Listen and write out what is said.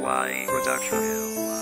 Hawaii production.